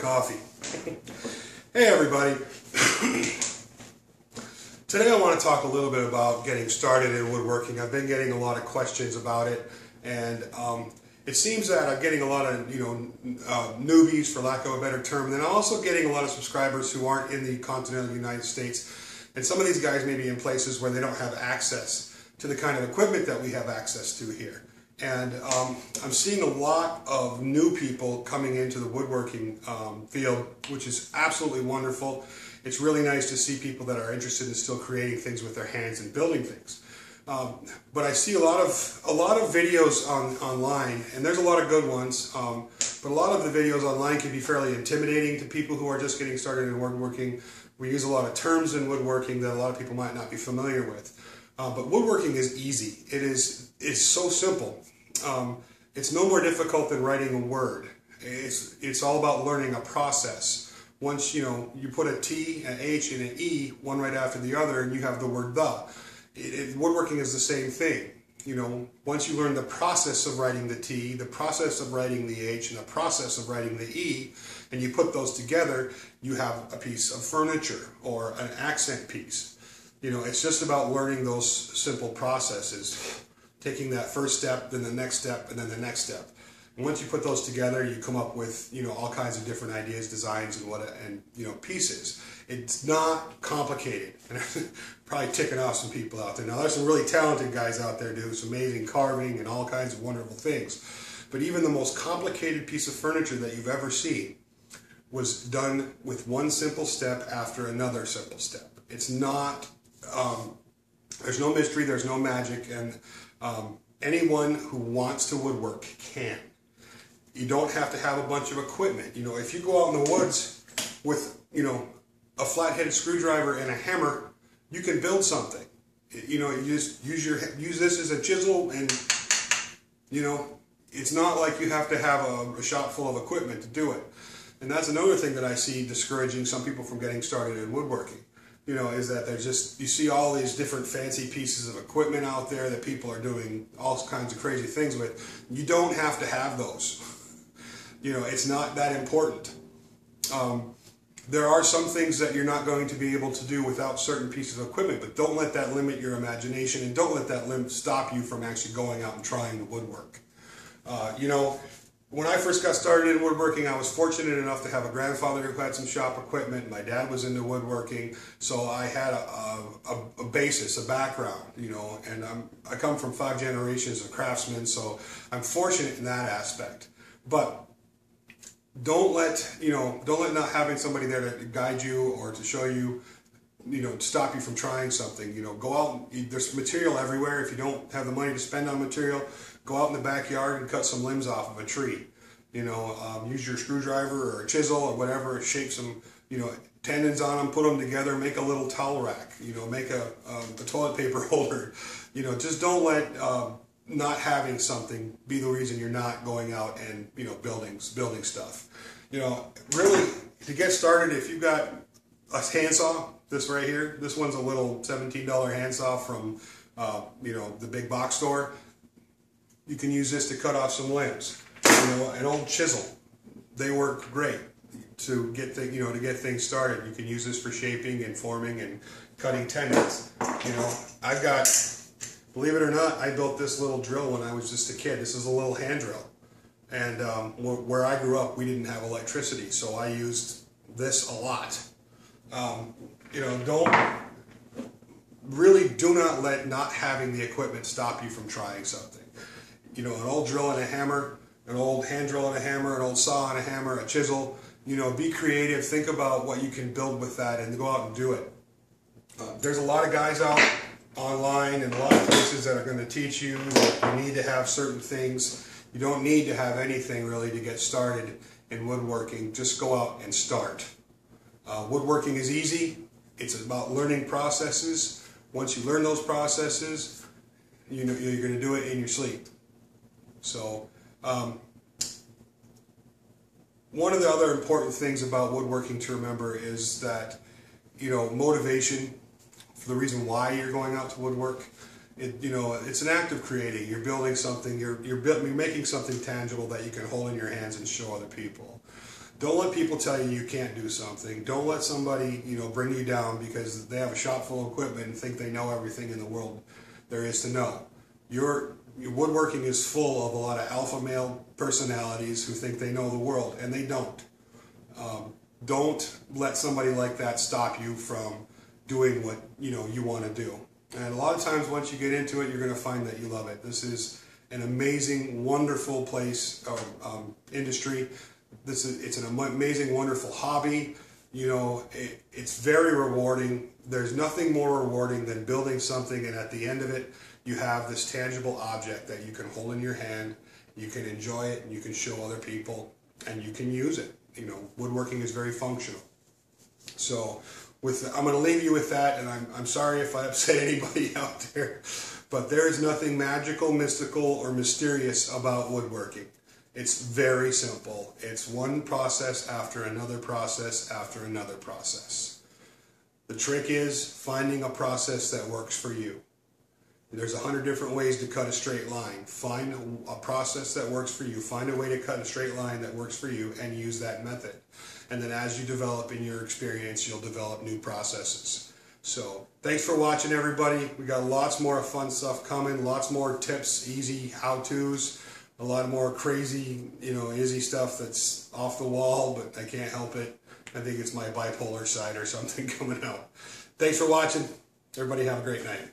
coffee. hey, everybody. Today I want to talk a little bit about getting started in woodworking. I've been getting a lot of questions about it, and um, it seems that I'm getting a lot of you know uh, newbies, for lack of a better term. And then I'm also getting a lot of subscribers who aren't in the continental United States, and some of these guys may be in places where they don't have access to the kind of equipment that we have access to here. And um, I'm seeing a lot of new people coming into the woodworking um, field, which is absolutely wonderful. It's really nice to see people that are interested in still creating things with their hands and building things. Um, but I see a lot of a lot of videos on online, and there's a lot of good ones. Um, but a lot of the videos online can be fairly intimidating to people who are just getting started in woodworking. We use a lot of terms in woodworking that a lot of people might not be familiar with. Uh, but woodworking is easy. It is it's so simple. Um, it's no more difficult than writing a word. It's it's all about learning a process. Once you know you put a T, an H, and an E, one right after the other, and you have the word the. It, it, woodworking is the same thing. You know, once you learn the process of writing the T, the process of writing the H, and the process of writing the E, and you put those together, you have a piece of furniture or an accent piece. You know, it's just about learning those simple processes taking that first step, then the next step, and then the next step. And once you put those together, you come up with you know all kinds of different ideas, designs, and what and you know pieces. It's not complicated, and probably ticking off some people out there. Now there's some really talented guys out there doing some amazing carving and all kinds of wonderful things. But even the most complicated piece of furniture that you've ever seen was done with one simple step after another simple step. It's not. Um, there's no mystery. There's no magic, and um, anyone who wants to woodwork can. You don't have to have a bunch of equipment. You know, if you go out in the woods with, you know, a flat-headed screwdriver and a hammer, you can build something. You know, you just use your use this as a chisel, and you know, it's not like you have to have a, a shop full of equipment to do it. And that's another thing that I see discouraging some people from getting started in woodworking you know, is that there's just, you see all these different fancy pieces of equipment out there that people are doing all kinds of crazy things with. You don't have to have those. You know, it's not that important. Um, there are some things that you're not going to be able to do without certain pieces of equipment, but don't let that limit your imagination and don't let that limit stop you from actually going out and trying the woodwork. Uh, you know, when I first got started in woodworking, I was fortunate enough to have a grandfather who had some shop equipment. My dad was into woodworking, so I had a, a, a basis, a background, you know, and I'm, I come from five generations of craftsmen, so I'm fortunate in that aspect. But don't let, you know, don't let not having somebody there to guide you or to show you you know, stop you from trying something. You know, go out. And there's material everywhere. If you don't have the money to spend on material, go out in the backyard and cut some limbs off of a tree. You know, um, use your screwdriver or a chisel or whatever, shape some, you know, tendons on them, put them together, make a little towel rack. You know, make a, um, a toilet paper holder. You know, just don't let um, not having something be the reason you're not going out and you know building building stuff. You know, really to get started, if you've got a handsaw, this right here, this one's a little $17 handsaw from uh, you know the big box store. You can use this to cut off some limbs. You know, an old chisel, they work great to get the, you know to get things started. You can use this for shaping and forming and cutting tendons. You know, I've got, believe it or not, I built this little drill when I was just a kid. This is a little hand drill, and um, where I grew up, we didn't have electricity, so I used this a lot. Um, you know, don't really do not let not having the equipment stop you from trying something. You know, an old drill and a hammer, an old hand drill and a hammer, an old saw and a hammer, a chisel. You know, be creative. Think about what you can build with that, and go out and do it. Uh, there's a lot of guys out online and a lot of places that are going to teach you that you need to have certain things. You don't need to have anything really to get started in woodworking. Just go out and start. Uh, woodworking is easy. It's about learning processes. Once you learn those processes, you know you're going to do it in your sleep. So, um, one of the other important things about woodworking to remember is that you know motivation for the reason why you're going out to woodwork. It, you know, it's an act of creating. You're building something. You're you're, you're making something tangible that you can hold in your hands and show other people. Don't let people tell you you can't do something. Don't let somebody, you know, bring you down because they have a shop full of equipment and think they know everything in the world there is to know. Your, your woodworking is full of a lot of alpha male personalities who think they know the world, and they don't. Um, don't let somebody like that stop you from doing what you know you want to do. And a lot of times, once you get into it, you're going to find that you love it. This is an amazing, wonderful place or um, industry. This is it's an amazing, wonderful hobby. You know, it, it's very rewarding. There's nothing more rewarding than building something, and at the end of it, you have this tangible object that you can hold in your hand. You can enjoy it, and you can show other people, and you can use it. You know, woodworking is very functional. So, with I'm going to leave you with that, and I'm I'm sorry if I upset anybody out there, but there is nothing magical, mystical, or mysterious about woodworking. It's very simple. It's one process after another process after another process. The trick is finding a process that works for you. There's a hundred different ways to cut a straight line. Find a process that works for you. Find a way to cut a straight line that works for you and use that method. And then as you develop in your experience, you'll develop new processes. So thanks for watching everybody. We got lots more fun stuff coming, lots more tips, easy how-tos a lot more crazy, you know, Izzy stuff that's off the wall, but I can't help it. I think it's my bipolar side or something coming out. Thanks for watching. Everybody have a great night.